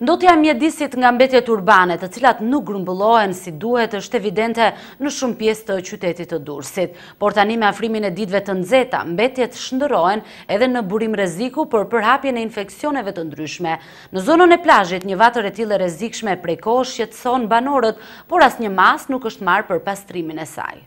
Ndotja e mjedisit nga mbetjet urbane, të cilat nuk grumbullohen si duhet, është evidente në shumë pjesë të qytetit të Durrësit. Por tani me afrimin e ditëve të nxehta, mbetjet shndërrohen edhe në burim rreziku për përhapjen e infeksioneve të ndryshme. Në zonën e plazhit, një vatër e tillë e rrezikshme prej kohësh shqetëson banorët, por asnjë masë nuk është marrë për pastrimin e saj.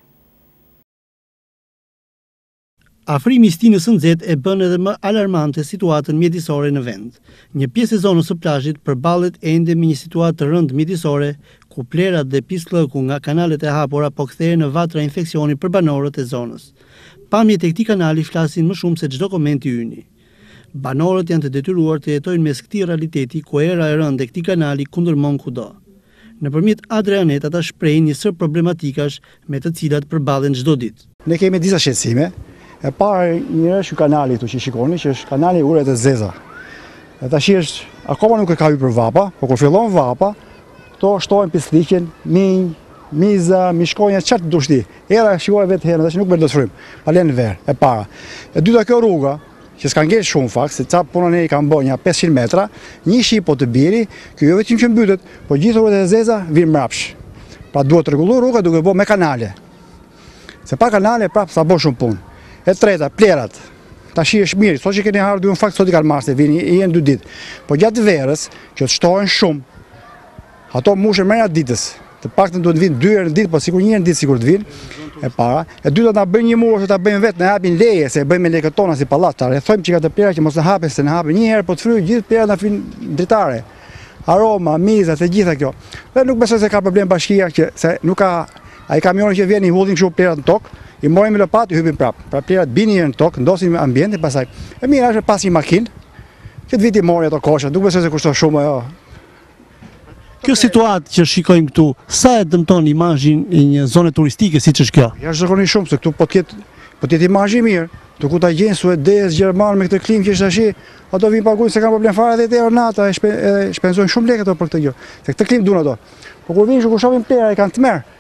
Afrimi i stinës së nxehtë e bën edhe më alarmante situatën mjedisore në vend. Një pjesë e zonës së plazhit përballet ende me një situatë të rëndë mjedisore, ku plerat dhe pisllëku nga kanalet e hapura po kthehen në vatra infeksioni për banorët e zonës. Pamjet e këtij kanali flasin më shumë se çdo koment i yni. Banorët janë të detyruar të jetojnë mes këtij realiteti ku era e rëndë e këtij kanali kundërmon kudo. Nëpërmjet Adrianet ata shprehin një sërë problematikash me të cilat përballen çdo ditë. Ne kemi disa shqetësime. E para një është ky kanali këtu që shikoni, që është kanali i ujrave të zeza. E tash është akoma nuk ka hyrë vapa, por kur fillon vapa, këto shtohen pisllëqe, minj, miza, mushkonja ça të dush ti. Era shikoj vetë erën, tash nuk bën dot frymë. Pa le në verë, e para. E dyta kjo rruga, që s'ka ngel shumë në fakt, se ca punë kanë bërë një 500 metra, një shi po të biri, kjo jo vetëm që mbytet, po gjithë ujrat e zeza vinë mbrapsht. Pra duhet të rregullohet rruga duke bërë me kanale. Se pa kanale prapë s'bën shumë punë. E treta, plerat. Tashi është mirë, sot që keni ardhur ju në fakt sot i kanë marrë se vijnë i herë në dy ditë. Po gjatë verës këto shtohen shumë. Ato mbushen brenda ditës, të paktën duhet të vinë dy herë në ditë, po sikur një herë në ditë sikur të vinë. E para, e dyta ta bëjnë një mur ose ta bëjnë vetë, të na japin leje se e bëjmë me lekët tona si pallat, ta rrethojmë këto plera që mos na hapen, se na hapen një erë, po të fryjë gjithë plera na futen në dritare. Aroma, miza, të gjitha kjo. Dhe nuk besoj se ka problem bashkia se nuk ka, ai kamioni që vjen i hudhin kështu plerat në tokë, i marrin me lopatë i hypin prapë. Pra plerat bien në tokë, ndosin ambientin pastaj. E mira është me pas një makinë që të vijë t'i marri ato kosha, nuk besoj se kushton shumë ajo. Kjo situatë që shikojmë këtu, sa e dëmton imazhin e një zone turistike siç është kjo? Ja është zërkoni shumë, se këtu po të jetë po të jetë imazh i mirë, ku ta gjejnë suedezë, gjermanë me këtë klimë që është ashtë, ato vinë pagujnë s'e kanë problem fare dhe dhjetë euro nata, e shpenzojnë shumë lekë për këtë gjë, se këtë klimë dunë ato. Po kur vinë që këtu shofin plera e kanë të merë,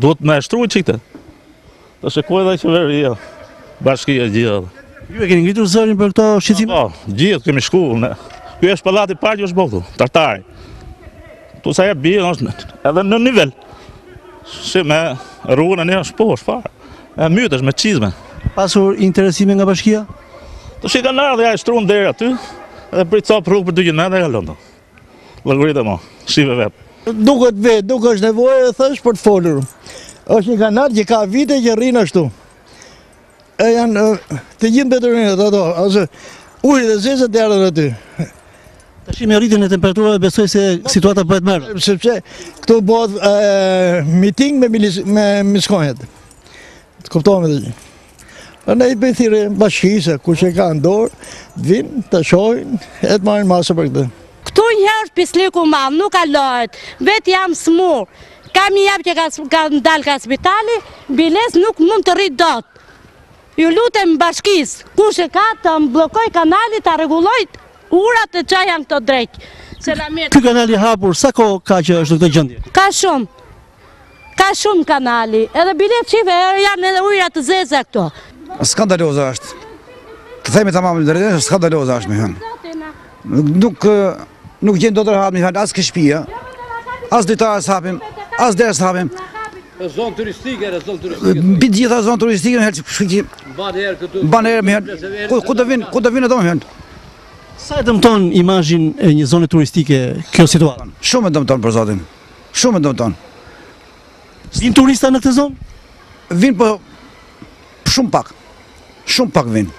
Duhet me e shtru këtë, të shikoj dhe qeveria, bashkia gjithë. Ju e keni ngritur zërin për këto shqetësime? Po, po, gjithë kemi shku, ne. Kjo është pallati i parë që është bo ktu, trotuari. Tu sa e bje, është edhe në nivel. Shë me rrugën e një është po, është farë. E mbyt, është me çizme. Ka pasur interesime nga bashkia? Tashi kanë ardhë, ja e shtrun deri aty, edhe për i copë rrugë për 200 metrë, e ka lënë. Lëngurite mo, shihe vetë. Duket vetë, nuk është nevoja edhe për të folur. është një kanal që ka vite që rri ashtu. E janë të gjitha mbeturinat ato, asë ujërat e zeza që janë aty. Tashi me rritjen e temperaturave, besoj se situata bëhet më e rëndë. Sepse këtu bëhet miting me mushkonjat. Të kuptohemi, domethënë. Po ne i bëjmë thirrje bashkisë, kush e ka në dorë, të vijnë, të shohin, e të marrin masë për këtë. Këtu një herë pisllëku ma, nuk kalohet, vetë jam smurë, kam i jabë që ka dalë nga spitali, biles nuk mund të rri dot. Ju lutem bashkisë, kush e ka të mbulojë kanalin, të rregullojë urat e ça janë të drejtë. Ky kanali i hapur, sa kohë ka që është në këtë gjendje? Ka shumë. Ka shumë kanali, edhe biles që janë edhe ujëra të zeza këto. Skandaloze është. Të themi tamam të drejtën, skandaloze është domethënë. Nuk, nuk gjen dot rehat domethënë, as te shpia, as dritare s'hapim, as derë s'hapim. E zonë turistike, e zonë turistike. Mbi të gjitha zonë turistike na heq të vjellët. Ban erë këtu. Ban erë domethënë. Ku të vijnë, ku të vijnë domethënë. Sa e dëmton imazhin e një zone turistike kjo situatë? Shumë e dëmton për zotin. Shumë e dëmton. Vijnë turista në këtë zonë? Vijnë po po, shumë pak. Shumë pak vijnë.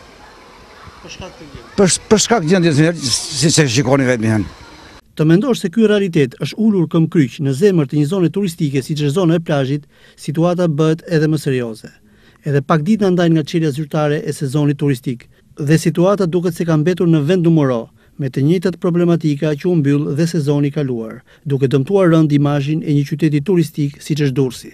Për shkak të gjendjes. Për, për shkak të gjendjes, siç e shikoni vetë domethënë. Të mendosh se ky realitet është ulur këmbëkryq në zemër të një zone turistike siç është zona e plazhit, situata bëhet edhe më serioze. Edhe pak ditë na ndajnë nga çelja zyrtare e sezonit turistik, dhe situata duket se ka mbetur në vend numëro, me të njëjtat problematika që u mbyll dhe sezoni i kaluar, duke dëmtuar rëndë imazhin e një qyteti turistik siç është Durrësi.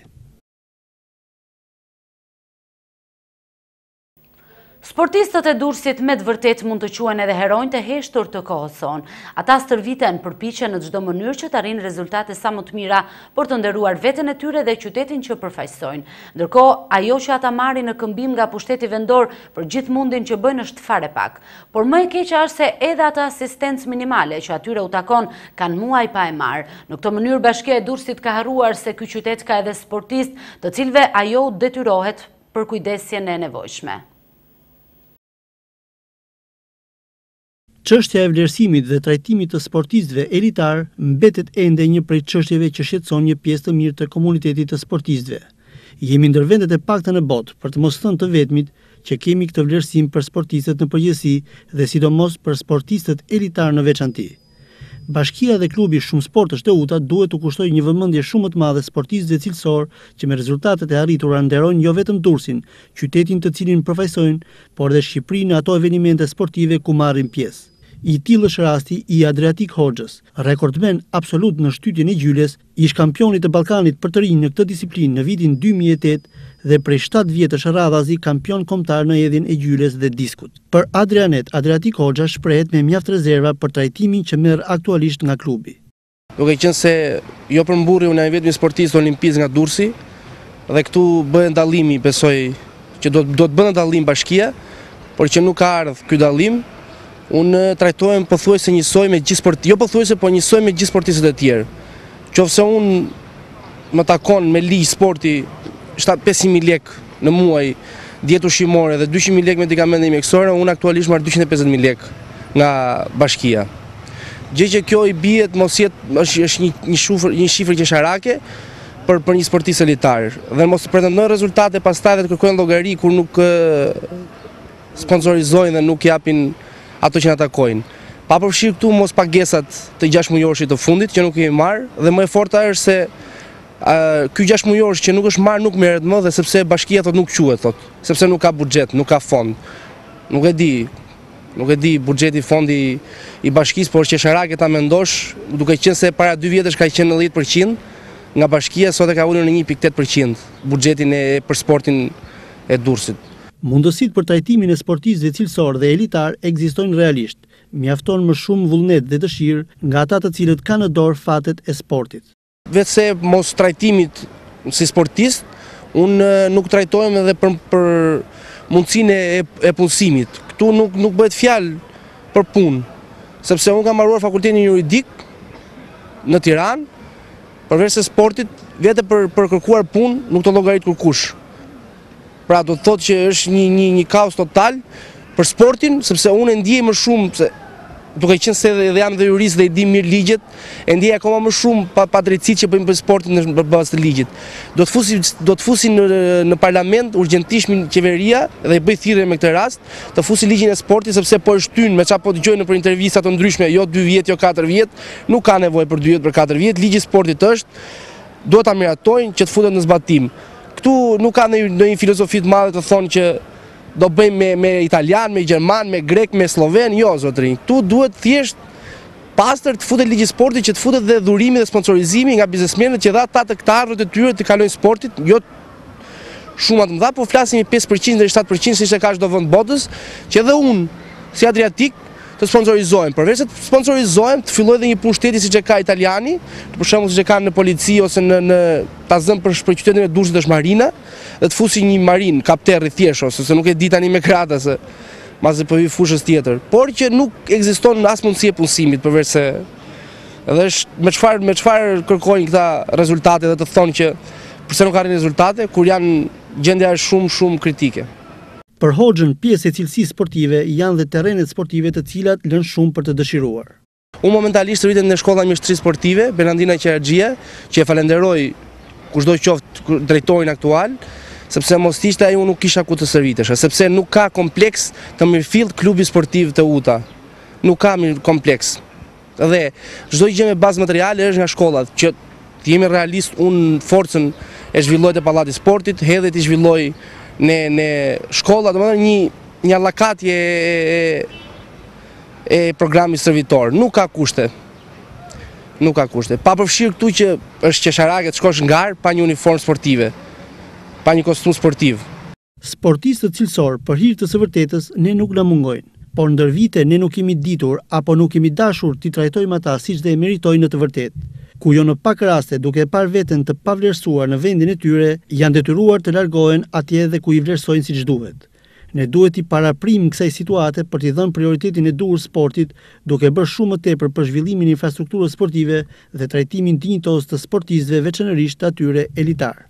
Sportistët e Durrësit me të vërtetë mund të quhen edhe heronjtë e heshtur të kohës sonë. Ata stërviten, përpiqen në çdo mënyrë që të arrijnë rezultate sa më të mira për të nderuar veten e tyre dhe qytetin që përfaqësojnë. Ndërkohë, ajo që ata marrin në këmbim nga pushteti vendor për gjithë mundin që bëjnë është fare pak. Por më e keqja është se edhe atë asistencë minimale që atyre u takon kanë muaj pa e marrë. Në këtë mënyrë Bashkia e Durrësit ka harruar se ky qytet ka edhe sportistë, të cilëve ajo u detyrohet për kujdesjen e nevojshme. Çështja e vlerësimit dhe trajtimit të sportistëve elitarë mbetet ende një prej çështjeve që shqetëson një pjesë të mirë të komunitetit të sportistëve. Jemi ndër vendet e pakta në botë, për të mos thënë të vetmit, që kemi këtë vlerësim për sportistët në përgjithësi dhe sidomos për sportistët elitarë në veçanti. Bashkia dhe klubi Shumësportësh Teuta duhet t'u kushtojë një vëmendje shumë më të madhe sportistëve cilësorë që me rezultatet e arritura nderojnë jo vetëm Durrësin, qytetin të cilin përfaqësojnë, por dhe Shqipërinë në ato evenimente sportive ku marrin pjesë. I tillë është rasti i Adriatik Hoxhës, rekordmen absolut në shtytjen e gjyles, Ish-kampionit të Ballkanit për të rinj në këtë disiplinë në vitin dy mijë e tetë dhe prej shtatë vjetësh radhazi kampion kombëtar në hedhjen e gjyles dhe diskut. Për Adrianet, Adriatik Hoxha shprehet me mjaft rezerva për trajtimin që merr aktualisht nga klubi. Duke qenë se jo për mburrje unë jam i vetmi sportist olimpist nga Durrësi dhe këtu bëhet dallimi, besoj që do të bënte dallim bashkia, por që nuk ka ardh ky dallim, Unë trajtohem pothuajse njësoj me gjithë sportistët, jo pothuajse, po njësoj me gjithë sportistët e tjerë. Qoftë se unë më takon me ligj sporti 500.000 lek në muaj, dietë ushqimore dhe 200.000 lek medikamente mjekësore, unë aktualisht marr 250.000 lek nga bashkia. Gjë që kjo i bie të mos jetë, është, është një, një, shifër, një shifrë qesharake për, për një sportist elitar. Dhe mos të pretendojnë rezultate pastaj dhe të kërkojnë llogari kur nuk sponsorizojnë dhe nuk japin ato që na takojnë. Pa përfshirë këtu mospagesat e 6 mujorshit të fundit që nuk kemi marrë dhe më e forta është se ky 6 mujorsh që nuk është marrë nuk merret më dhe sepse bashkia thotë nuk quhet thotë, sepse nuk ka buxhet, nuk ka fond. Nuk e di, nuk e di buxheti fondi i bashkisë, po qesharake ta mendosh, duke qenë se para 2 vjetësh ka qenë 10% nga bashkia, sot e ka ulur në 1.8% buxhetin e për sportin e Durrësit. Mundësitë për trajtimin e sportistëve cilësorë dhe elitarë ekzistojnë realisht. Mjafton më shumë vullnet dhe dëshirë nga ata të cilët kanë në dorë fatet e sportit. Veçse mostrajtimit si sportist, unë nuk trajtohem edhe për mundësinë e punësimit. Këtu nuk bëhet fjalë për punë, sepse unë kam mbaruar Fakultetin Juridik në Tiranë Përveçse sportit, vete për të kërkuar punë nuk të llogarit kurkush. Pra do të thotë që është një një një kaos total për sportin, sepse unë e ndjej më shumë se duke qenë se edhe jam dhe jurist dhe i di mirë ligjet, e ndjej akoma më shumë pa padrejtësitë që bëjnë për sportin në bazë të ligjit. Do të fusi do të fusi në në parlament urgjentisht qeveria dhe i bëj thirrje me këtë rast, të fusi ligjin e sportit sepse po e shtyn me çfarë po dëgjoj nëpër intervista të ndryshme, jo 2 vjet, jo 4 vjet, Nuk ka nevojë për dy vjet, për katër vjet, ligji i sportit është, duhet ta miratojnë që të futet në zbatim. Këtu nuk ka ndonjë ndonjë filozofi të madhe të thonë që do bëjmë me me italian, me gjerman, me grek, me slloven, jo zotërinj. Këtu duhet thjesht, pastër të futet ligji i sportit që të futet dhe dhurimi dhe sponsorizimi nga biznesmenët që dhe ata taksat e tyre t'i kalojnë sportit, jo Shuma të mëdha, po flasim një 5% dhe një 7% siç e ka çdo vend i botës, që edhe unë, si Adriatik, të sponsorizohem. Përveçse të sponsorizohem, të filloj dhe një punë shteti siç e ka italiani, për shembull siç e kanë në polici ose në, në ta zëmë për, për qytetin e Durrësit është marina, dhe të fusin në marinë, kapter i thjeshtë o, se, se nuk e di tani me grada, se m'i përket një fushe tjetër. Por që nuk ekziston as mundësi e punësimit, përveçse Edhe është me çfarë me çfarë kërkojnë këta rezultate dhe të thonë që përse nuk arrin rezultate kur janë gjendja është shumë shumë kritike. Për Hoxhën, pjesë e cilësisë sportive janë dhe terrenet sportive të cilat lënë shumë për të dëshiruar. Unë momentalisht stërvitem te shkolla e mjeshtërisë sportive, Benardina Qerraxhia, që e falenderoj kushdo qoftë drejtorin aktual, sepse mos ishte ai unë nuk kisha ku të stërvitesha, sepse nuk ka kompleks të mirëfilltë klubi sportiv Teuta. Nuk ka një kompleks. Dhe çdo gjë me bazë materiale është nga shkolla, që të jemi realistë, unë forcën e zhvilloj te pallati i sportit, hedhjet i zhvilloj në, te shkolla, dhe domethënë një, një hallakatje e, e, e programit stërvitor. Nuk ka kushte. Nuk ka kushte. Pa përfshirë këtu që është qesharake të shkosh në garë pa një uniformë sportive, pa një kostum sportiv. Sportistët cilësorë për hir të së vërtetës ne nuk na mungojnë, por ndër vite ne nuk kemi ditur apo nuk kemi dashur t'i trajtojmë ata siç dhe e meritojnë në të vërtetë. Ku jo në pak raste duke parë veten të pavlerësuar në vendin e tyre, janë detyruar të largohen atje dhe ku i vlerësojnë siç duhet. Ne duhet t'i paraprijmë kësaj situate për t'i dhënë prioritetin e duhur sportit duke bërë shumë më tepër për zhvillimin e infrastrukturës sportive dhe trajtimin dinjitoz të sportistëve veçanërisht të atyre elitarë.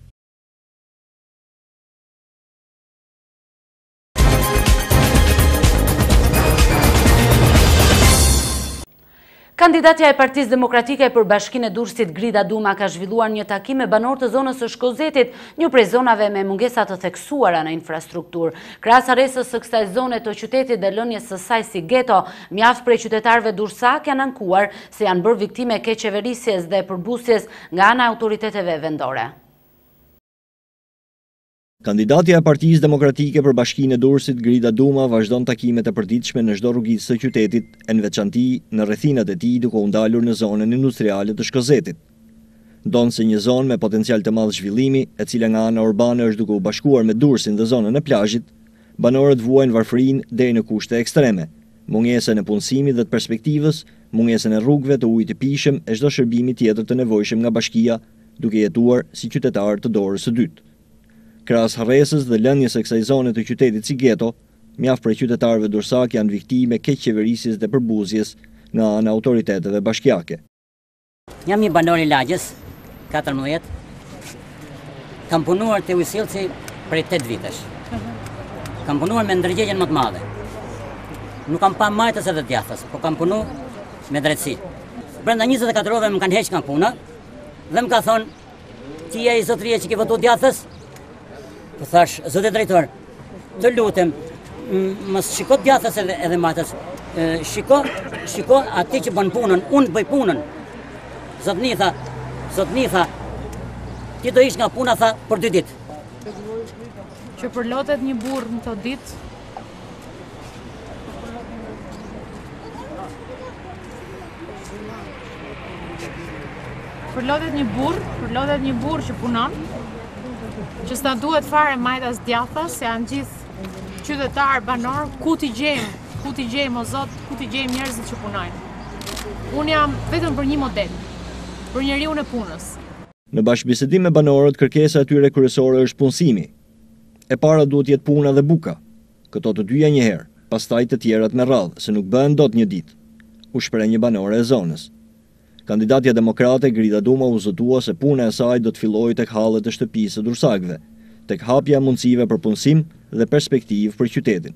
Kandidatja e Partisë Demokratike për bashkinë e Durrësit Grida Duma ka zhvilluar një takim me banorë të zonës së Shkozetit, një prej zonave me mungesa të theksuara në infrastrukturë. Krahas harresës së kësaj zone të qytetit dhe lënies së saj si geto, mjaft prej qytetarëve durrsakë janë ankuar se janë bërë viktimë e keqqeverisjes dhe përbuzjes nga ana e autoriteteve vendore. Kandidatja e Partisë Demokratike për Bashkinë e Durrësit, Grida Duma, vazhdon takimet e përditshme në çdo rrugicë të qytetit, e në veçanti në rrethinat e tij duke u ndalur në zonën industriale të Shkozetit. Ndonëse një zonë me potencial të madh zhvillimi, e cila nga ana urbane është duke u bashkuar me Durrësin dhe zonën e plazhit, banorët vuajnë varfërinë deri në kushte ekstreme, mungesën e punësimit dhe të perspektivës, mungesën e rrugëve, të ujit të pijshëm e çdo shërbimi tjetër të nevojshëm nga bashkia, duke jetuar si qytetarë të dorës së dytë. Krahas harresës dhe lënies së kësaj zone të qytetit si geto, mjaft prej qytetarëve durrsakë janë viktimë e keqqeverisjes dhe përbuzjes nga ana e autoriteteve bashkiake. Jam një banor i lagjes katërmbëdhjetë, kam punuar te Ujësjellci prej tetë vitesh. Kam punuar me ndërgjegjen më të madhe. Nuk kam pa majtas edhe djathtas, po kam punu me drejtësi. Brenda njëzet e katër orëve më kanë heq nga puna, Dhe më ka thonë, ti je ai zotëria që ke votu djathtas? Po thashë, zoti drejtor, të lutem, mos shiko djathtas edhe, edhe majtas, shiko, shiko atë që bën punën, unë bëj punën. Zotni tha, zotni tha, ti do hiqesh nga puna tha për dy ditë. Që përlotet një burrë në këto ditë, Përlotet një burrë, përlotet një burrë që punon. Që s'na duhet fare majtas djathtas, se janë gjithë qytetarë banorë, ku t'i gjejmë, ku t'i gjejmë o Zot, ku t'i gjejmë njerëzit që punojnë. Unë jam vetëm për një model, për njeriun e punës. Në bashkëbisedim me banorët, kërkesa e tyre kryesore është punësimi, E para duhet të jetë puna dhe buka. Këto të dyja njëherë, pastaj të tjerat me radhë, se nuk bëhen dot një ditë, u shpreh një banore e zonës. Kandidatja demokrate, Grida Duma u zotua se puna e saj do të fillojë tek hallet e shtëpisë së durrsakëve, tek hapja e mundësive për punësim dhe perspektivë për qytetin.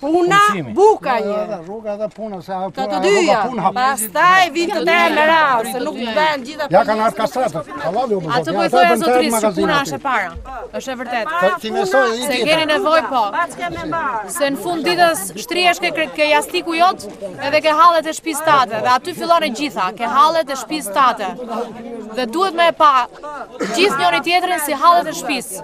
Puna, buka jo, një. Edhe rruga edhe puna, se ajo puna, ajo rruga puna. Këto të dyja, pastaj vinë të tjerat me radhë, se nuk të bëjnë gjitha për një. Ja kanë arka sëtë, ka lavi u më zotë. Atë po thotë zotëria, se puna është e para, është e vërtetë. Të ti mesoj e një tjetër. Se keni nevojë po. Se në fund ditës shtrihesh ke, ke jastiku jot edhe ke hallet e shpis tate. Dhe aty fillon e gjitha, ke hallet e shpis tate. Dhe duhet me e pa gjithë njëri tjetrin si hallet e shpis.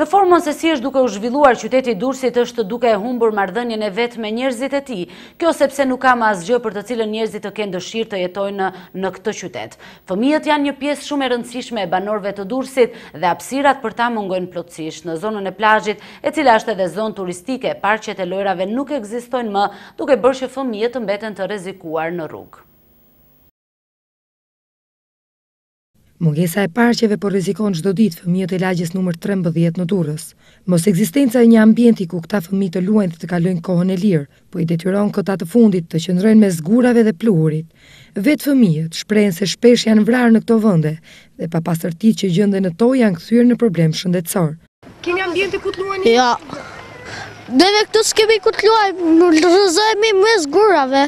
Në formën se si është duke u zhvilluar qyteti i Durrësit është duke e humbur marrëdhënien e vet me njerëzit e tij. Kjo sepse nuk ka më asgjë për të cilën njerëzit të kenë dëshirë të jetojnë në këtë qytet. Fëmijët janë një pjesë shumë e rëndësishme e banorëve të Durrësit dhe hapësirat për ta mungojnë plotësisht. Në zonën e plazhit, e cila është edhe zonë turistike, parqet e lojrave nuk ekzistojnë më, duke bërë që fëmijët të mbeten të rrezikuar në rrugë. Mungesa e parqeve po rrezikon çdo ditë fëmijët e lagjes numër trembëdhjetë në Durrës. Mos ekzistenca e një ambienti ku këta fëmijë të luajnë dhe të kalojnë kohën e lirë, po i detyron këta të fundit të qëndrojnë mes gurave dhe pluhurit. Vetë fëmijët, shprehen se shpesh janë vrarë në këto vende dhe papastërtitë që gjenden në to janë kthyer në problem shëndetësor. Kemi ambiente ku të luani? Jo. Neve këtu s'kemi ku të luajmë, rrëzohemi mes gurave.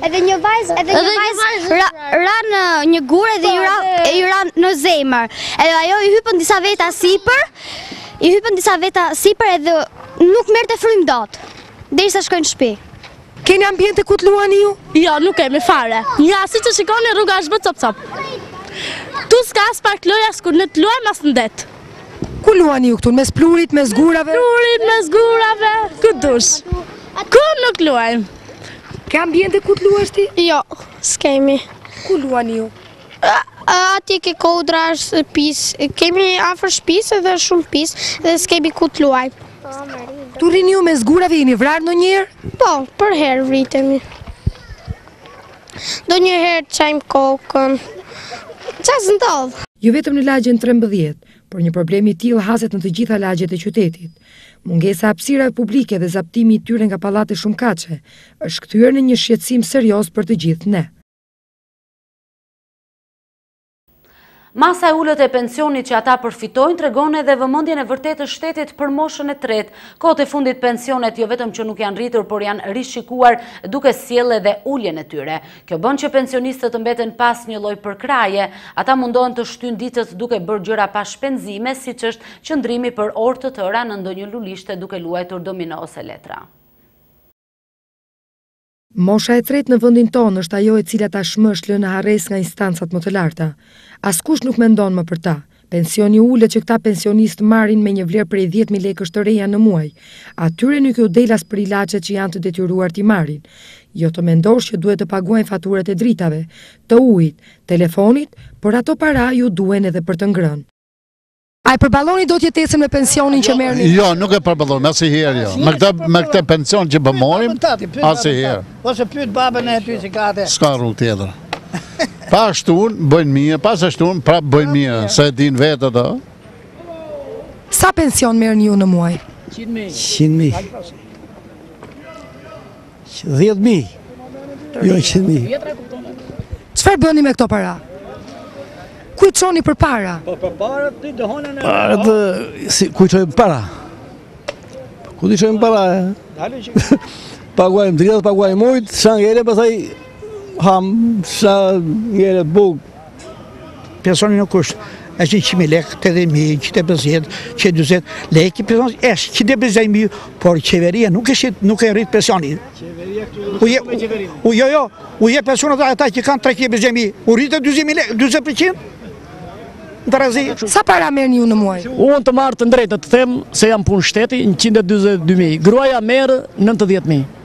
Edhe një vajzë, edhe një vajzë, ra në një gur edhe po, i ra në zemër. Edhe ajo i hypën disa veta sipër, i hypën disa veta sipër edhe nuk merrte frymë dot, derisa shkoi në shpi. Keni ambiente ku të luani ju? Jo, nuk kemi fare. Ja siç e shikoni rruga është bërë cop-cop. Tu s'ka as park lojrash ku ne të luajmë as në det. Ku luani ju këtu, mes pluhurit, mes gurave? Mes pluhurit, mes gurave, ku të dush. Ku nuk luajmë. Ke ambiente ku të luash ti? Jo, s'kemi. Ku luani ju? Aty ke kodra është pis, kemi afër shpisë edhe shumë pis dhe s'kemi ku të luajmë. Ku rrini ju mes gurave, jeni vrarë ndonjëherë? Po, përherë vritemi. Ndonjëherë çajmë kokën. Ça s'ndodh? Jo vetëm në lagjen 13, por një problem i tillë haset në të gjitha lagjet e qytetit. Mungesa e hapësirave publike dhe zaptimi i tyre nga pallate shumëkatëshe është kthyer në një shqetësim serioz për të gjithë ne. Masa e ulët e pensionit që ata përfitojnë tregon edhe vëmendjen e vërtetë të shtetit për moshën e tretë. Kohët e fundit pensionet jo vetëm që nuk janë rritur, por janë rishikuar duke sjellë edhe uljen e tyre. Kjo bën që pensionistët të mbeten pa asnjë lloj përkrahje. Ata mundohen të shtyjnë ditët duke bërë gjëra pa shpenzime, siç është qëndrimi për orë të tëra në ndonjë lulishte duke luajtur domino ose letra. Mosha e tretë në vendin tonë është ajo e cila tashmë është lënë në harresë nga instancat më të larta. Askush nuk mendon më për ta. Pensioni i ulët që këta pensionistë marrin me një vlerë prej dhjetë mijë lekësh të reja në muaj, atyre nuk iu del as për ilaçet që janë të detyruar t'i marrin. Jo të mendosh që duhet të paguajnë faturat e dritave, të ujit, telefonit, por ato para iu duhen edhe për të ngrënë. A e përballoni dot jetesën me pensionin që merrni? Jo, nuk e përballojmë asnjëherë jo. Me këtë me këtë pension që po marrim, asnjëherë. Ose pyet babën e tij si ka atë. S'ka rrugë tjetër. Pa ashtu bëjnë mirë, pas ashtu prap bëjnë mirë, se e din vetë ato. Sa pension merrni ju në muaj? 100.000. 100.000. Dhjetë mij. Njëqind mij. Çfarë bëni me këto para? Ku i çoni për para? Po për para të dëhone në... Para të... Si, ku i çoni për para? Ku t'i çoni për para, e? Dali që... Paguajmë dritat, paguajmë ujtë, ça ngelet, pastaj... Hamë, ça ngelet, bukë. Pensioni nuk është as njëqind mijë lekë, tetëdhjetë mijë, njëqind e pesëdhjetë, njëqind e pesëdhjetë lekë pensioni, është njëqind e pesëdhjetë mijë, por qeveria nuk e shqit, nuk e rrit pensionin. Qeveria këtu e rrit qeveria. U jo, jo, u jep pensione ata që kanë 350 mijë, u rrit e 200 mijë lekë, 200 pëzjet, në razi. Sa para merrni ju në muaj? Unë të marr, të drejtën, të them se jam punë shteti, 122.000, gruaja merr 90.000.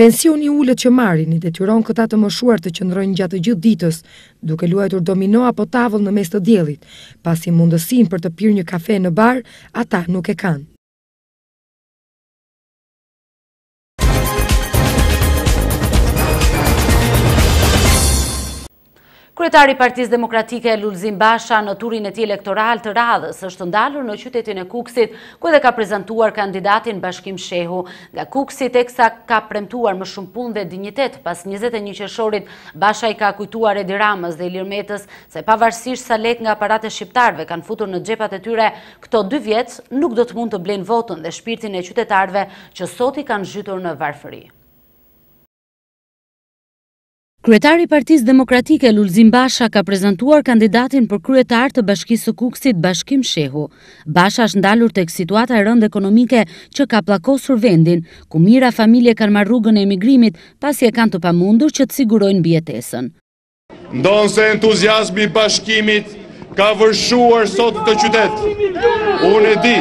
Pensioni i ulët që marrin i detyron këta të moshuar të qëndrojnë gjatë gjithë ditës, duke luajtur domino apo tavëll në mes të diellit, pasi mundësinë për të pirë një kafe në bar ata nuk e kanë. Kryetari i Partisë Demokratike Lulzim Basha në turin e tij elektoral të radhës është ndalur në qytetin e Kukësit, ku edhe ka prezantuar kandidatin Bashkim Shehu. Nga Kukësi teksa ka premtuar më shumë punë dhe dinjitet pas 21 qershorit, Basha i ka kujtuar Edi Ramës dhe Ilir Metës se pavarësisht sa lekë nga paratë e shqiptarëve kanë futur në xhepat e tyre këto dy vjet, nuk do të mund të blejnë votën dhe shpirtin e qytetarëve që sot i kanë zhytur në varfëri. Kryetari i Partisë Demokratike, Lulzim Basha, ka prezantuar kandidatin për kryetar të Bashkisë së Kukësit, Bashkim Shehu. Basha është ndalur tek situata e rëndë ekonomike që ka pllakosur vendin, ku mijëra familje kanë marrë rrugën e emigrimit, pasi e kanë të pamundur që të sigurojnë mbijetesën. Ndonëse entuziazmi i bashkimit ka vërshuar sot këtë qytet. Unë e di.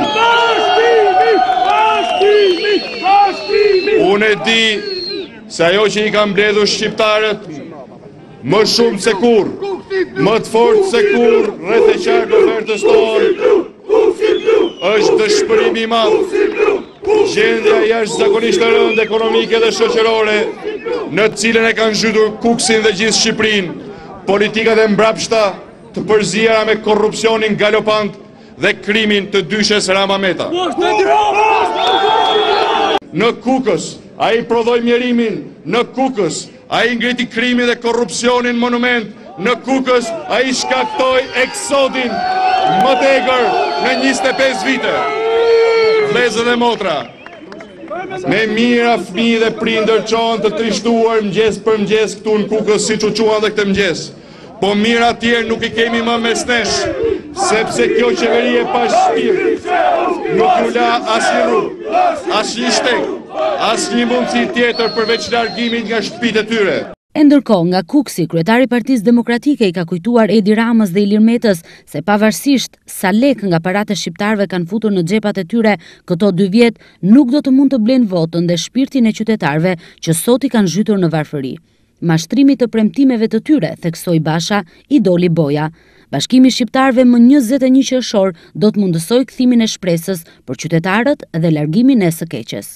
Unë e di. Se ajo që i ka mbledhur shqiptarët më shumë se kurrë, më të fortë se kurrë rreth e qark ofertës tonë, është dëshpërimi i madh. Gjendja jashtëzakonisht e rëndë ekonomike dhe shoqërore, në të cilën e kanë zhytur Kuksin dhe gjithë Shqipërinë, politikat e mbrapshta të përziera me korrupsionin galopant dhe krimin të dyshes Rama Meta. Në Kukës, ai prodhoi mjerimin, në Kukës, ai ngriti krimin dhe korrupsionin monument, në Kukës, ai shkaktoi eksodin më të egër në 25 vite. Vllezër dhe motra, me mijëra fmij dhe prindër çohen të trishtuar mëngjes për mëngjes këtu në Kukës siç u çuan dhe këtë mëngjes. Po mijëra të tjerë nuk i kemi më mes nesh, sepse kjo qeveri e pashpirt, nuk u la asnjë rrugë, asnjë shteg, asnjë mundësi tjetër përveç largimit nga shtëpitë e tyre. E ndërkohë, nga Kukësi, kryetari i Partisë Demokratike i ka kujtuar Edi Ramës dhe Ilir Metës se pavarësisht sa lekë nga paratë e shqiptarëve kanë futur në xhepat e tyre këto dy vjet, nuk do të mund të blejnë votën dhe shpirtin e qytetarëve që sot i kanë zhytur në varfëri. Mashtrimit të premtimeve të tyre, theksoi Basha, i doli boja. Bashkimi i shqiptarëve më njëzet e një qershor do të mundësojë kthimin e shpresës për qytetarët dhe largimin e së keqes.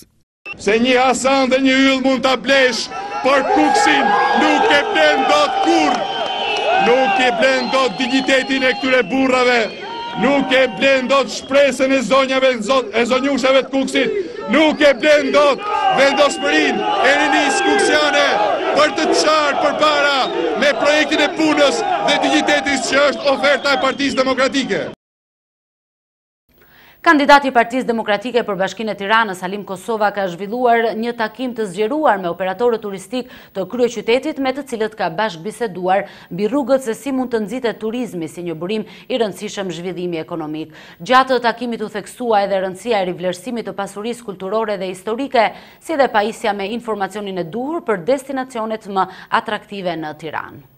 Se një Hasan dhe një yll mund ta blesh, por Kukësin nuk e blen dot kurrë. Nuk e blen dot dinjitetin e këtyre burrave. Nuk e blen dot shpresën e zonjave e zonjushave të Kukësit. Nuk e blen dot vendosmërinë e rinisë kuksiane për të çarë përpara me projektin e punës dhe dinjitetit që është oferta e Partisë Demokratike. Kandidati i Partisë Demokratike për Bashkinë e Tiranës, Halim Kosova ka zhvilluar një takim të zgjeruar me operatorët turistikë të kryeqytetit me të cilët ka bashkëbiseduar mbi rrugët se si mund të nxitet turizmi si një burim i rëndësishëm zhvillimi ekonomik. Gjatë takimit u theksua edhe rëndësia e rivlerësimit të pasurisë kulturore dhe historike si dhe pajisja me informacionin e duhur për destinacionet më atraktive në Tiranë.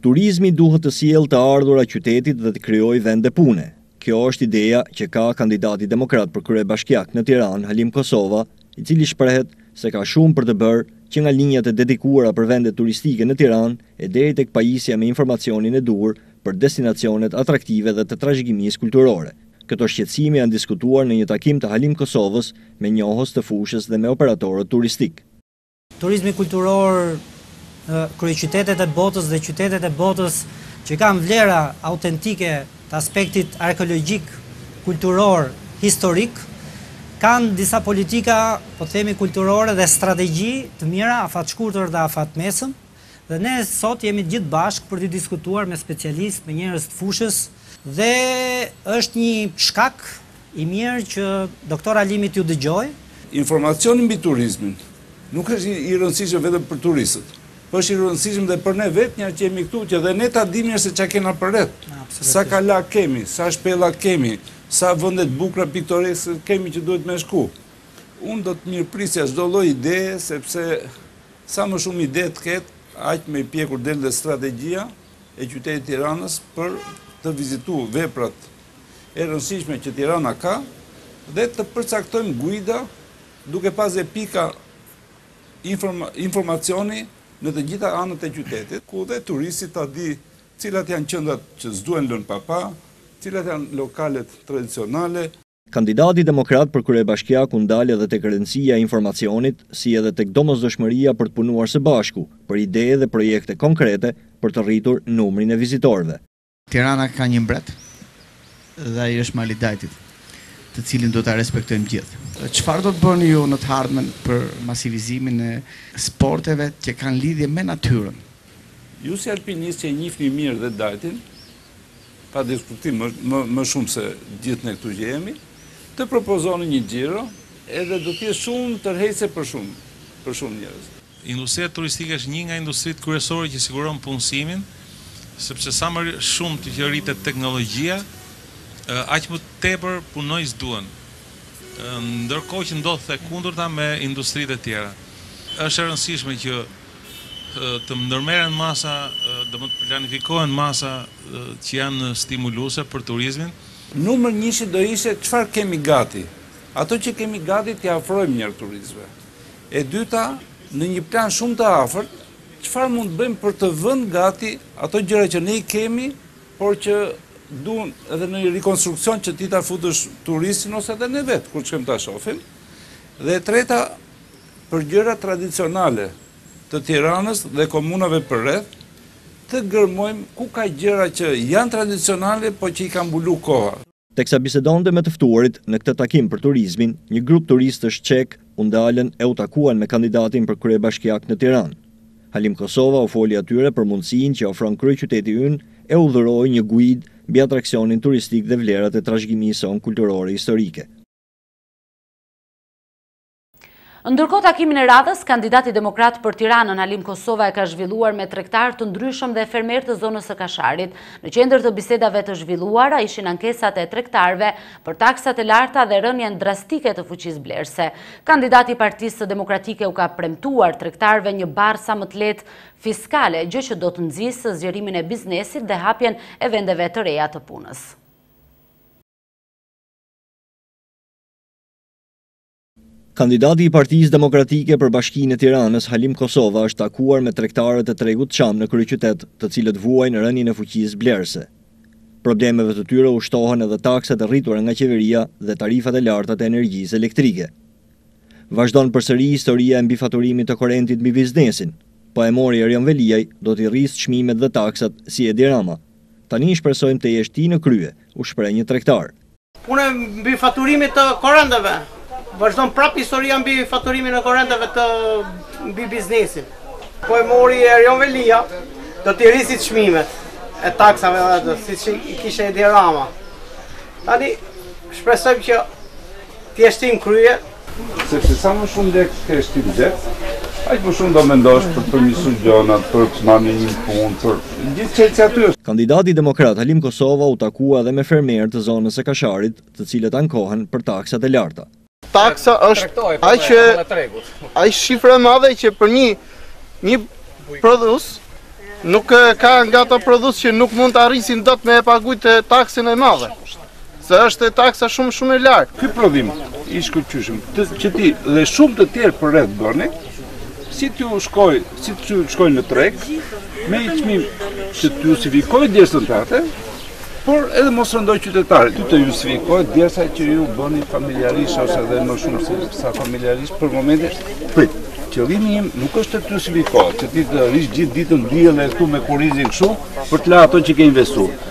Turizmi duhet të sjellë të ardhura qytetit dhe të krijojë vende pune. Kjo është ideja që ka kandidati demokrat për kryebashkiak në Tiranë, Halim Kosova, i cili shprehet se ka shumë për të bërë që nga linjat e dedikuara për vendet turistike në Tiranë e deri tek pajisja me informacionin e duhur për destinacionet atraktive dhe të trashëgimisë kulturore. Këto shqetësime janë diskutuar në një takim të Halim Kosovës me njohës të fushës dhe me operatorët turistikë. Turizmi kulturor, kryeqytetet e botës dhe qytetet e botës që kanë vlera autentike të aspektit arkeologjik, kulturor, historik, kanë disa politika, po themi kulturore dhe strategji të mira, afatshkurtër dhe afatmesëm, dhe ne sot jemi të gjithë bashkë për të diskutuar me specialistë, me njerëz të fushës, dhe është një shkak I mirë që doktor Halimi t'ju dëgjojë. Informacioni mbi turizmin nuk është i rëndësishëm vetëm për turistët, po është i rëndësishëm dhe për ne vetë njerëz që jemi këtu që dhe ne ta dimë mirë se ça kena përreth. Sa kala kemi, sa shpella kemi, sa vende të bukura piktoreske kemi që duhet me shku. Unë do të mirëprisja çdo lloj ideje sepse sa më shumë ide të ketë, aq më e pjekur del dhe strategjia e qytetit të Tiranës për të vizituar veprat e rëndësishme që Tirana ka dhe të përcaktojmë guida duke pas edhe pika informacioni në të gjitha anët e qytetit, ku dhe turisti ta di cilat janë qendrat që s'duhen lënë pa pa, cilat janë lokalet tradicionale. Kandidati demokrat për kryebashkiak u ndal edhe tek rëndësia e informacionit, si edhe tek domosdoshmëria për të punuar së bashku, për ide dhe projekte konkrete për të rritur numrin e vizitorëve. Tirana ka një mbret dhe ai është Mali i Dajtit, të cilin do ta respektojmë gjithë. Çfarë do të bëni ju në të ardhmen për masivizimin e sporteve që kanë lidhje me natyrën? Ju si alpinist që e njifni mirë dhe Dajtin, pa diskutim më shumë se gjithë ne këtu që jemi, të propozoni një xhiro edhe do të jetë shumë tërheqëse për shumë për shumë njerëz. Industria turistike është një nga industritë kryesore që siguron punësimin, sepse sa më shumë që rritet teknologjia, aq më tepër punonjës duhen. Ndërkohë që ndodh e kundërta me industritë e tjera. Është e rëndësishme që të ndërmerren masa, domethënë të planifikohen masa që janë stimuluese për turizmin. Numër njëshi do ishte çfarë kemi gati, ato që kemi gati t'ia afrojmë njëherë turistëve. E dyta, në një plan shumë të afërt, çfarë mund të bëjmë për të vënë gati ato gjëra që ne i kemi, por që duan edhe një rikonstruksion që ti ta futësh turistin ose edhe ne vetë kur shkojmë ta shofim. Dhe e treta, për gjëra tradicionale të Tiranës dhe komunave përreth, të gërmojmë ku ka gjëra që janë tradicionale, po që i ka mbulu koha. Teksa bisedonte me të ftuarit në këtë takim për turizmin, një grup turistësh çekë u ndalën e u takuan me kandidatin për kryebashkiak në Tiranë. Halim Kosova u foli atyre për mundësinë që ofron kryeqyteti ynë e u dhuroi një guidë mbi atraksionin turistik dhe vlerat e trashëgimisë sonë kulturore historike. Ndërkohë takimin e radhës, kandidati demokrat për Tiranën, Halim Kosova e ka zhvilluar me tregtarë të ndryshëm dhe fermerë të zonës së Kasharit. Në qendër të bisedave të zhvilluara ishin ankesat e tregtarëve për taksat e larta dhe rënien drastike të fuqisë blerëse. Kandidati i Partisë Demokratike u ka premtuar tregtarëve një barrë sa më të lehtë fiskale, gjë që do të nxisë zgjerimin e biznesit dhe hapjen e vendeve të reja të punës. Kandidati i Partisë Demokratike për Bashkinë e Tiranës, Halim Kosova është takuar me tregtarët e tregut Çam në kryeqytet, të cilët vuajnë rënien e fuqisë blerëse. Problemeve të tyre u shtohen edhe taksat e rritura nga qeveria dhe tarifat e larta të energjisë elektrike. Vazhdon përsëri historia e mbifaturimit të korentit mbi biznesin. Po e mori Erion Veliaj, do t'i rrisë çmimet dhe taksat si Edi Rama. Tani shpresojmë të jesh ti në krye, u shpreh një tregtar. Pune mbifaturimit të korrenteve. Vazhdon prap historia mbifaturimin e korrenteve të mbi biznesin. Po e mori Erion Veliaj, do t'i rrisi çmimet e taksave dhe ato, siç i kishe Edi Rama. Tani, shpresojmë që të jesh ti në krye, Sepse sa më shumë lekë të kesh ti në xhep, aq më shumë do mendosh për të përmirësuar gjonat, për të marrë një punë, për gjithë çelësi aty. Kandidati demokrat Halim Kosova u takua edhe me fermerë të zonës së Kasharit, të cilët ankohen për taksat e larta. Taksa është aq e aq shifër e madhe që për një një prodhus nuk ka nga ato prodhus që nuk mund të arrijnë dot me e pagujt taksën e madhe. Se është taksa shumë shumë e lartë. Ky prodhim i shkëlqyshëm, të, që ti dhe shumë të tjerë përreth bëni, si t'ju shkojë, si t'ju shkojë në treg, me një çmim që të justifikojë djersën tënde, por edhe mos rëndojë qytetarët, ty të justifikohet djersa që ju bëni familjarisht, ose dhe më shumë se sa familjarisht, për momentin, prit, qëllimi im nuk është të të justifikoj, që ti të rrish gjithë ditën diell e këtu me kurrizin kështu, për të la ato që ke investuar.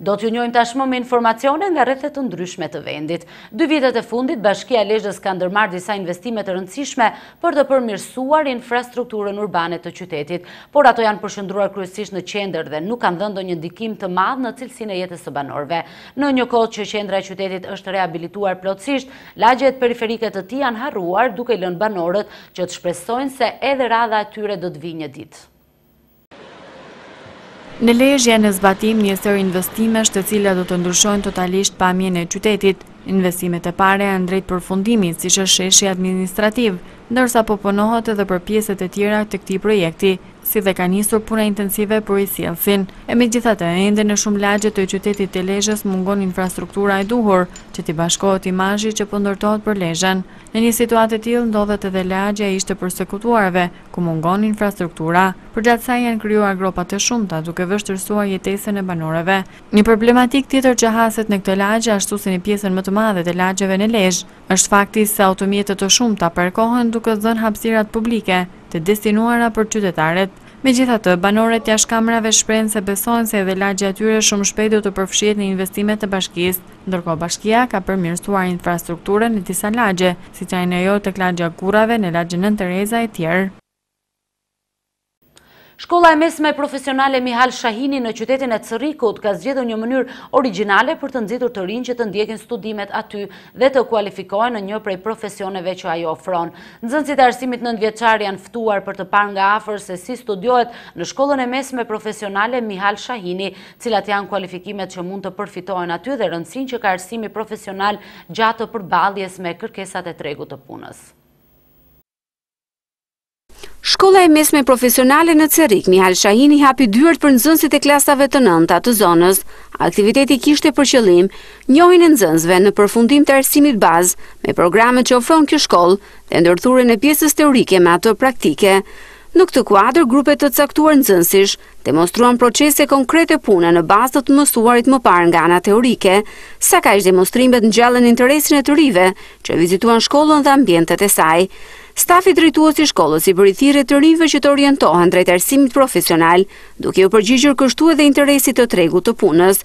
Do t'ju njojmë tashmë me informacione nga rrethe të ndryshme të vendit. Dy vitet e fundit, Bashkia e Lezhës ka ndërmarrë disa investime të rëndësishme për të përmirësuar infrastrukturën urbane të qytetit, por ato janë përqendruar kryesisht në qendër dhe nuk kanë dhënë ndonjë ndikim të madh në cilësinë e jetës së banorëve. Në një kohë që qendra e qytetit është rehabilituar plotësisht, lagjet periferike të tij janë harruar duke lënë banorët që të shpresojnë se edhe radha e tyre do të vijë një ditë. Në Lezhë janë në zbatim një sërë investimesh të cilat do të ndryshojnë totalisht pamjen e qytetit. Investimet e para janë drejt përfundimit, siç është sheshi administrativ, ndërsa po punohet edhe për pjesët e tjera të këtij projekti, si dhe ka nisur puna intensive për ujësjellësin. E megjithatë ende në shumë lagje të qytetit të Lezhës mungon infrastruktura e duhur, që t'i bashkohet imazhit që po ndërtohet për Lezhën. Në një situatë të tillë ndodhet edhe lagjja e ish-të persekutuarve, ku mungon infrastruktura, përgjatë saj janë krijuar gropa të shumta duke vështirësuar jetesën e banorëve. Një problematikë tjetër që haset në këtë lagje ashtu si në pjesën më të madhe të lagjeve në Lezhë, është fakti se automjete të shumta parkohen duke zënë hapësirat publike të destinuara për qytetarët. Megjithatë, banorët jashtë kamerave shprehen se besojnë se edhe lagja e tyre shumë shpejt do të përfshihet në investimet e bashkisë. Ndërkohë bashkia ka përmirësuar infrastrukturën në disa lagje, siç janë ajo tek lagjja e Gurrave, në lagjen Nënë Tereza etj. Shkolla e Mesme Profesionale Mihal Shahini në qytetin e Cërrikut ka zgjedhur një mënyrë origjinale për të nxitur të rinjtë që të ndjekin studimet aty dhe të kualifikohen në një prej profesioneve që ajo ofron. Nxënësit e arsimit nëntëvjeçar janë ftuar për të parë nga afër se si studiohet në Shkollën e Mesme Profesionale Mihal Shahini, cilat janë kualifikimet që mund të përfitohen aty dhe rëndësinë që ka arsimi profesional gjatë përballjes me kërkesat e tregut të punës. Shkolla e mesme profesionale në Cërrik, Mihal Shahini hapi dyert për nxënësit e klasave të nënta të zonës. Aktiviteti kishte për qëllim njohjen e nxënësve në përfundim të arsimit bazë me programet që ofron kjo shkollë dhe ndërthurjen e pjesës teorike me atë praktike. Në këtë kuadër, grupe të caktuara nxënësish demonstruan procese konkrete pune në bazë të të mësuarit më parë nga ana teorike. Sakaq demonstrimet ngjallën interesin e të rinjve, që vizituan shkollën dhe ambientet e saj. Stafi drejtues i shkollës i bëri thirrje të rinjve që të orientohen drejt arsimit profesional, duke iu përgjigjur kështu edhe interesit të tregut të punës.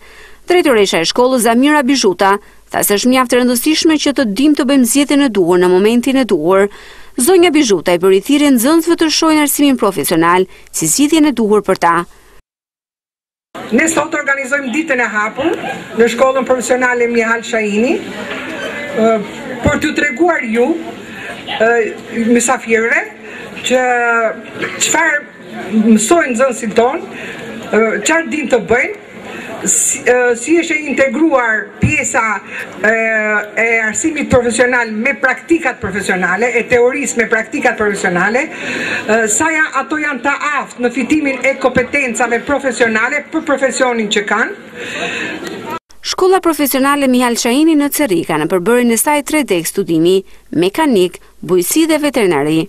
Drejtoresha e shkollës Zamira Bizhuta, tha se është mjaft e rëndësishme që të dimë të bëjmë zgjedhjen e duhur në momentin e duhur. Zonja Bizhuta i bëri thirrje nxënësve ta shohin arsimin profesional, si zgjidhjen e duhur për ta. Ne sot organizojmë ditën e hapur në shkollën profesionale Mihal Shahini për t'ju treguar ju mysafirëve që çfarë mësojnë nxënësit tonë, çfarë dinë të bëjnë. si është e integruar pjesa e arsimit profesional me praktikat profesionale, e teorisë me praktikat profesionale, sa ata janë të aftë në fitimin e kompetencave profesionale për profesionin që kanë. Shkolla Profesionale Mihal Shahini në Cërrik ka në përbërjen e saj tre degë studimi, mekanikë, bujqësi dhe veterinari.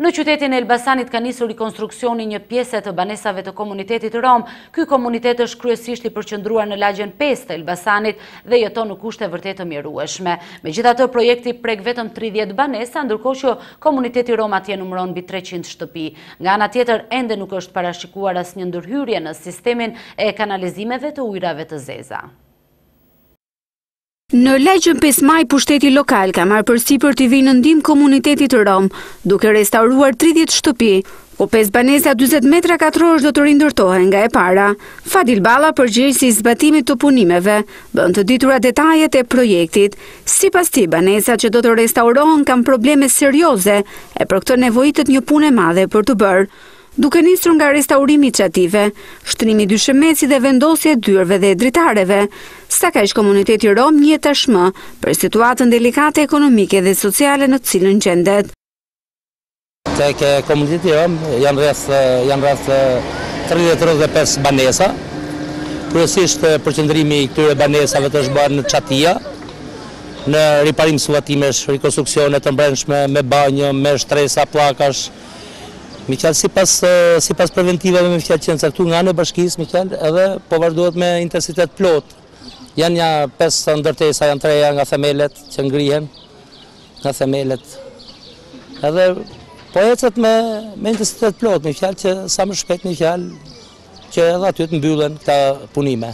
Në qytetin e Elbasanit ka nisur rikonstruksioni i një pjese të banesave të komunitetit Rom. Ky komunitet është kryesisht i përqendruar në lagjen 5 të Elbasanit dhe jeton në kushte vërtetë të mjerueshme. Megjithatë projekti prek vetëm 30 banesa, ndërkohë që komuniteti Rom atje numëron mbi 300 shtëpi. Nga ana tjetër, ende nuk është parashikuar asnjë ndërhyrje në sistemin e kanalizimeve të ujërave të zeza. Në lagjen 5 Maj pushteti lokal ka marrë përsipër t'i vijë në ndihmë komunitetit rom, duke restauruar 30 shtëpi, ku 5 banesa 40 metra katrorësh do të rindërtohen nga e para. Fadil Balla, përgjegjësi i zbatimit të punimeve, bën të ditura detajet e projektit. Sipas tij, banesat që do të restaurohen kanë probleme serioze e për këtë nevojitet një punë e madhe për t'u bërë. Duke nisur nga restaurimi i çative, shtrimi i dyshemesë dhe vendosja e dyerve dhe e dritareve, sakaq komuniteti rom njihet tashmë për situatën delikate ekonomike dhe sociale në të cilën gjendet. Tek komuniteti rom janë rreth janë rreth tridhjetë, tridhjetë e pesë banesa. Kryesisht përqendrimi i këtyre banesave është bërë në çati, në riparim suvatimesh, rikonstruksione të brendshme me banjo, me shtresa pllakash, Me fjalë sipas sipas preventivave me fjalë që janë caktuar nga ana e bashkisë me fjalë edhe po vazhdohet me intensitet plot. Janë nja pesë ndërtesa, janë të reja nga themelet që ngrihen nga themelet. Edhe po ecet me me intensitet plot, me fjalë që sa më shpejt me fjalë Që edhe aty të mbyllen këta punime.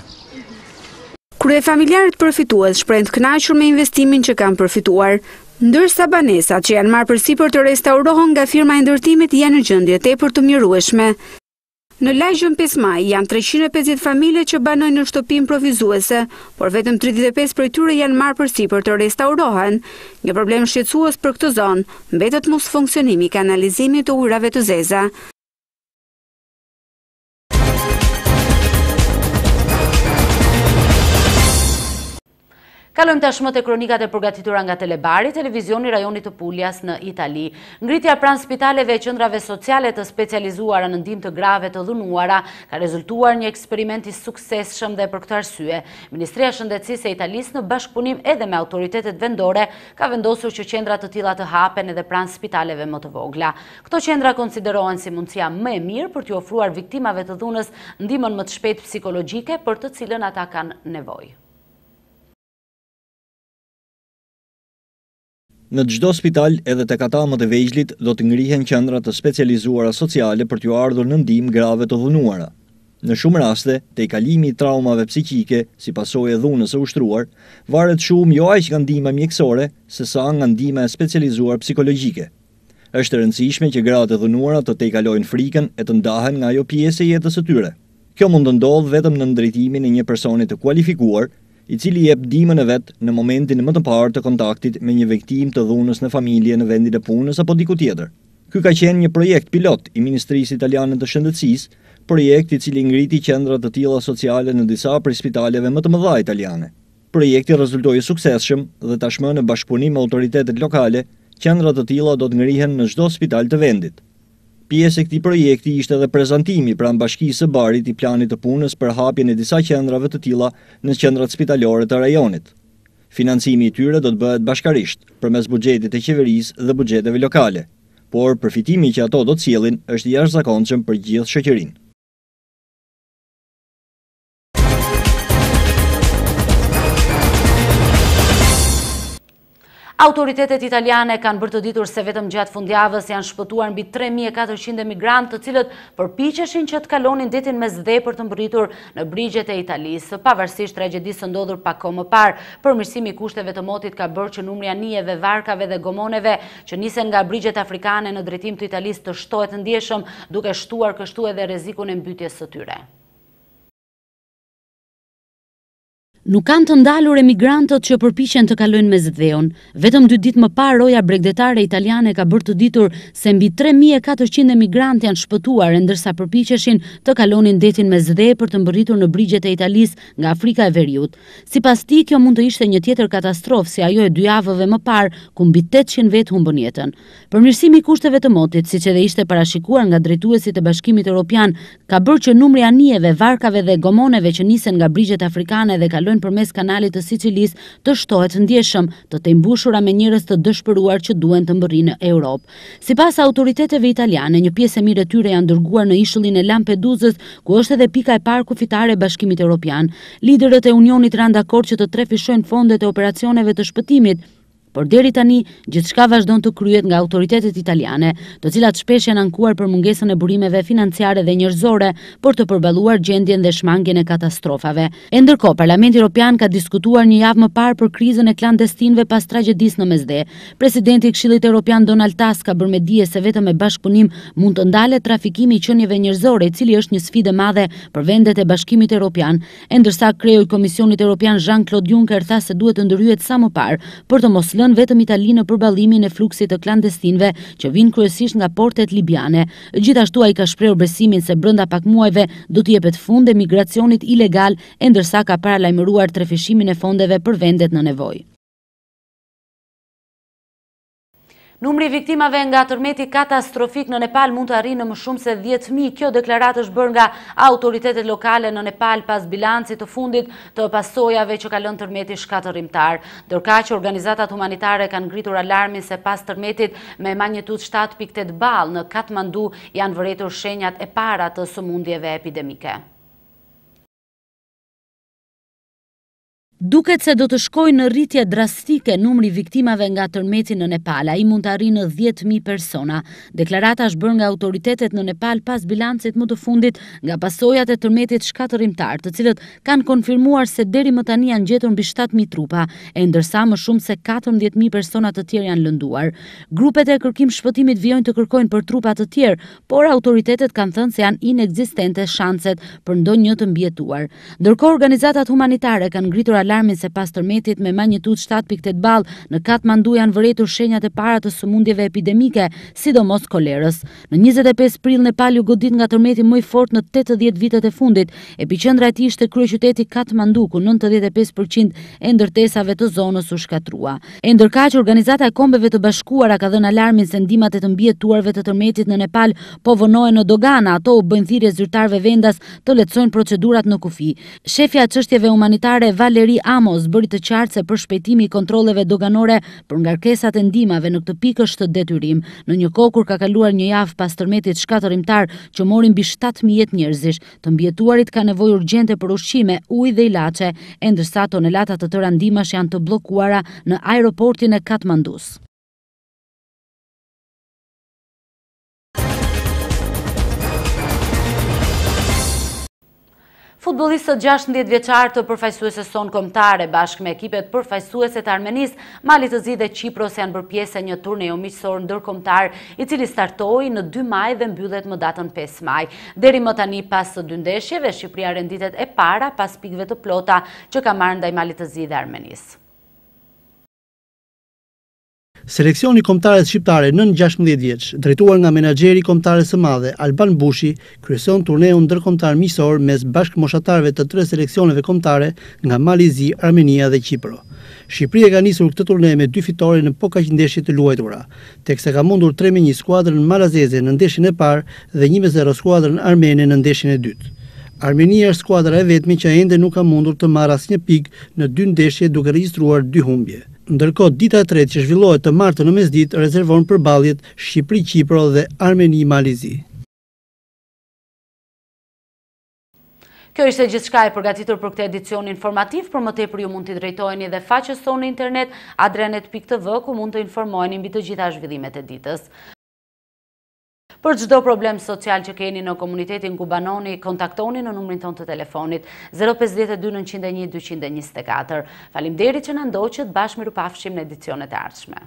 Kryefamiljarët përfitues shprehen të kënaqur me investimin që kanë përfituar, ndërsa banesat që janë marrë përsipër të restaurohen nga firma e ndërtimit janë në gjendje tepër të mjerueshme. Në lagjen pesë Maj janë treqind e pesëdhjetë familje që banojnë në shtëpi improvizuese, por vetëm tridhjetë e pesë prej tyre janë marrë përsipër të restaurohen. Një problem shqetësues për këtë zonë, mbetet mosfunksionimi i kanalizimit të ujërave të zeza. Kalojmë tashmë te kronikat e përgatitura nga Telebari, televizioni i rajonit të Puljas në Itali. Ngritja pranë spitaleve e qendrave sociale të specializuara në ndihmë të grave të dhunuara ka rezultuar një eksperiment i suksesshëm dhe për këtë arsye, Ministria e Shëndetësisë e Italisë në bashkëpunim edhe me autoritetet vendore ka vendosur që qendra të tilla të hapen edhe pranë spitaleve më të vogla. Këto qendra konsiderohen si mundësia më e mirë për t'iu ofruar viktimave të dhunës ndihmën më të shpejtë psikologjike për të cilën ata kanë nevojë. Në çdo spital, edhe tek ata më të vegjlit, do të ngrihen qendra të specializuara sociale për t'iu ardhur në ndihmë grave të dhunuara. Në shumë raste, tejkalimi i traumave psiqike si pasojë e dhunës së ushtruar, varet shumë jo aq nga ndihma mjekësore, sesa nga ndihma e specializuar psikologjike. Është e rëndësishme që gratë e dhunuara të tejkalojnë frikën e të ndahen nga ajo pjesë e jetës së tyre. Kjo mund të ndodhë vetëm nën drejtimin e një personi të kualifikuar, i cili jep ndihmën e vet në momentin më të parë të kontaktit me një viktimë të dhunës në familje në vendin e punës apo diku tjetër. Ky ka qenë një projekt pilot i Ministrisë italiane të Shëndetësisë, projekt i cili ngriti qendra të tilla sociale në disa prej spitaleve më të mëdha italiane. Projekti rezultoi i suksesshëm dhe tashmë në bashkëpunim me autoritetet lokale, qendra të tilla do të ngrihen në çdo spital të vendit. Pjesë e këtij projekti ishte edhe prezantimi pranë Bashkisë së Barit i planit të punës për hapjen e disa qendrave të tilla në qendrat spitalore të rajonit. Financimi i tyre do të bëhet bashkarisht, përmes buxhetit të qeverisë dhe buxheteve lokale, por përfitimi që ato do të sjellin është i jashtëzakonshëm për gjithë shoqërinë. Autoritetet italiane kanë bërë të ditur se vetëm gjatë fundjavës janë shpëtuar mbi 3.400 emigrantë të cilët përpiqeshin që të kalonin detin Mesdhe për të mbërritur në brigjet e Italisë, pavarësisht tragedisë së ndodhur pak kohë më parë. Përmirësimi i kushteve të motit ka bërë që numri i anijeve, varkave dhe gomoneve që nisen nga brigjet afrikane në drejtim të Italisë të shtohet ndjeshëm, duke shtuar kështu edhe rrezikun e mbytjes së tyre. Nuk kanë të ndalur emigrantët që përpiqen të kalojnë Mesdheun. Vetëm dy ditë më parë roja bregdetare italiane ka bërë të ditur se mbi tre mijë e katërqind emigrantë janë shpëtuar e ndërsa përpiqeshin të kalonin detin Mesdhe për të mbërritur në brigjet e Italisë nga Afrika e Veriut. Sipas tij, kjo mund të ishte një tjetër katastrofë si ajo e dy javëve më parë ku mbi tetëqind vetë humbën jetën. Përmirësimi i kushteve të motit, siç edhe ishte parashikuar nga drejtuesit e Bashkimit Europian ka bërë që numri i anijeve, varkave dhe gomoneve që nisen nga brigjet afrikane dhe kalojnë përmes Kanalit të Sicilisë të shtohet ndjeshëm, të tejmbushura me njerëz të dëshpëruar që duan të mbërrijnë në Europë. Sipas autoriteteve italiane, një pjesë e mirë e tyre janë dërguar në ishullin e Lampeduzës, ku është edhe pika e parë kufitare e Bashkimit Europian. Liderët e Unionit ranë dakord që të trefishojnë fondet e operacioneve të shpëtimit, Por deri tani, gjithçka vazhdon të kryhet nga autoritetet italiane, të cilat shpesh janë ankuar për mungesën e burimeve financiare dhe njerëzore për të përballuar gjendjen dhe shmangien e katastrofave. E ndërkohë, Parlamenti Europian ka diskutuar një javë më parë për krizën e klandestinëve pas tragjedisë në Mesdhe. Presidenti i Këshillit Europian Donald Tusk ka bërë me dije se vetëm me bashkëpunim mund të ndalet trafikimi i qenieve njerëzore, i cili është një sfidë e madhe për vendet e Bashkimit Europian, E ndërsa kreu i Komisionit Europian Jean-Claude Juncker tha se duhet të ndërhyhet sa më parë për të mos lënë vetëm Italinë në përballimin e fluksit të klandestinëve që vijnë kryesisht nga portet libiane. Gjithashtu ai ka shprehur besimin se brenda pak muajve do t'i jepet fund emigracionit ilegal e ndërsa ka paralajmëruar trefishimin e fondeve për vendet në nevojë. Numri i viktimave nga tërmeti katastrofik në Nepal mund të arrijë në më shumë se 10.000. Kjo deklaratë është bërë nga autoritetet lokale në Nepal pas bilancit të fundit të pasojave që ka lënë tërmeti shkatërrimtar. Ndërkaq, organizatat humanitare kanë ngritur alarmin se pas tërmetit me magnitudë 7.8 ballë në Katmandu janë vërejtur shenjat e para të sëmundjeve epidemike. Duket se do të shkojë në rritje drastike numri i viktimave nga tërmeti në Nepal, ai mund të arrijë në dhjetë mijë persona. Deklarata është bërë nga autoritetet në Nepal pas bilancit më të fundit nga pasojat e tërmetit shkatërrimtar, të cilët kanë konfirmuar se deri më tani janë gjetur mbi shtatë mijë trupa, e ndërsa më shumë se katërmbëdhjetë mijë persona të tjerë janë lënduar. Grupet e kërkim-shpëtimit vijojnë të kërkojnë për trupa të tjerë, por autoritetet kanë thënë se janë inekzistente shanset për ndonjë të mbijetuar. Ndërkohë organizatat humanitare kanë ngritur alarmin se pas tërmetit me magnitudë shtatë pikë tetë ballë, në Katmandu janë vërejtur shenjat e para të sëmundjeve epidemike, sidomos kolerës. Në njëzet e pesë prill Nepali u godit nga tërmeti më i fortë në tetëdhjetë vitet e fundit. Epiqendra e tij ishte kryeqyteti Katmandu, ku nëntëdhjetë e pesë për qind e ndërtesave të zonës u shkatërrua. E ndërkaq, Organizata e Kombeve të Bashkuara ka dhënë alarmin se ndihmat e të mbijetuarve të tërmetit në Nepal po vonohen në dogana, ato u bëjnë thirrje zyrtarëve vendas të lehtësojnë procedurat në kufi. Shefja e çështjeve humanitare Valeri Amos bëri të qartë se përshpejtimi i kontrolleve doganore për ngarkesat e ndihmave në këtë pikë është detyrim, në një kohë kur ka kaluar një javë pas tërmetit shkatërrimtar që mori mbi shtatë mijë jetë njerëzish, të mbijetuarit kanë nevojë urgjente për ushqime, ujë dhe ilaçe, e ndërsa tonelata të tëra ndihmash janë të bllokuara në aeroportin e Katmandus. Futbollistët 16-vjeçarë të përfaqësueses sonë kombëtare bashkë me ekipet përfaqësuese të Armenisë, Malit të Zi dhe Qipros janë bërë pjesë e një turneu miqësor ndërkombëtar, i cili startoi në 2 maj dhe mbyllet më datën 5 maj. Deri më tani pas të dy ndeshjeve, Shqipëria renditet e para pas pikëve të plota që ka marrë ndaj Malit të Zi dhe Armenisë. Seleksioni i kombëtares shqiptare nën gjashtëmbëdhjetë vjeç, drejtuar nga menaxheri i kombëtares së madhe, Alban Bushi, kryeson turneun ndërkombëtar miqësor mes bashkëmoshatarëve të tre seleksioneve kombëtare nga Mali i Zi, Armenia dhe Qipro. Shqipëria e ka nisur këtë turne me dy fitore në po kaq ndeshje të luajtura, teksa ka mundur tre me një skuadrën malazeze në ndeshjen e parë dhe një me zero skuadrën armene në ndeshjen e dytë. Armenia është skuadra e vetme që ende nuk ka mundur të marrë asnjë pikë në dy ndeshje duke regjistruar dy humbje. Ndërkohë, dita e tretë që zhvillohet të martë në mesditë rezervon përballjet Shqipëri-Qipro dhe Armeni-Mali i Zi. Kjo ishte gjithçka e përgatitur për këtë edicion informativ, për më tepër ju mund t'i drejtoheni dhe faqes tonë në internet adrenet.tv, ku mund të informoheni mbi të gjitha zhvillimet e ditës. Për çdo problem social që keni në komunitetin ku banoni, kontaktoni në numrin tonë të telefonit 052 901 224. Faleminderit që na ndoqët, bashkë mirupafshim në edicionet e ardhshme.